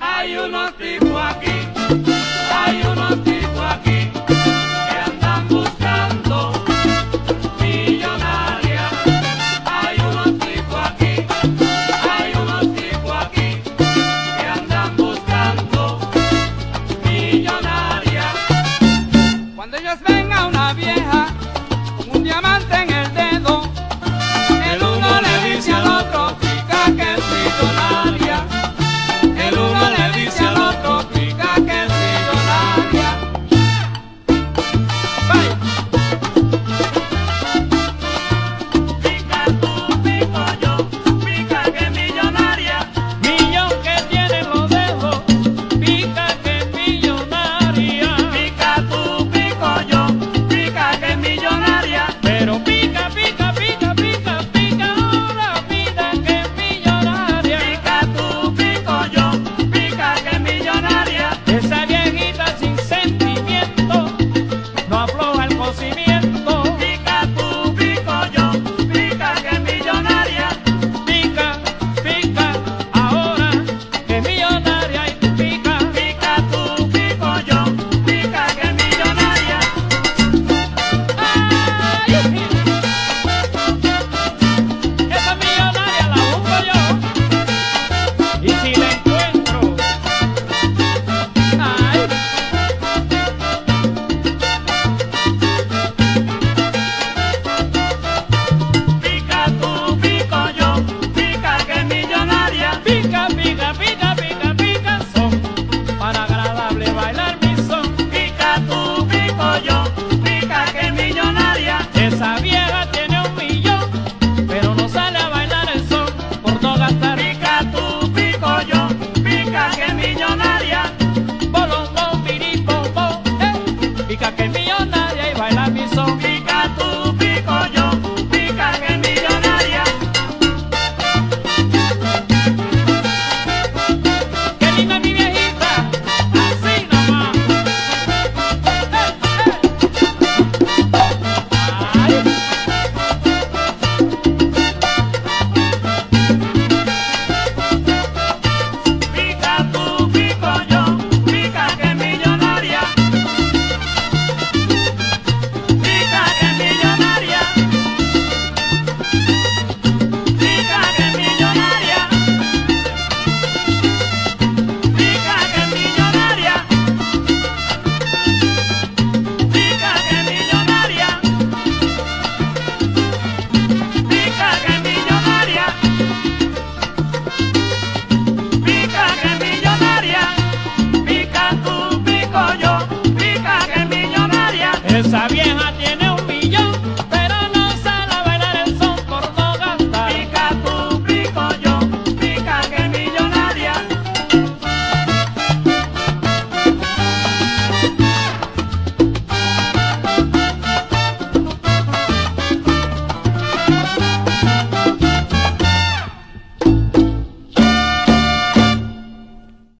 Hay unos tipos just made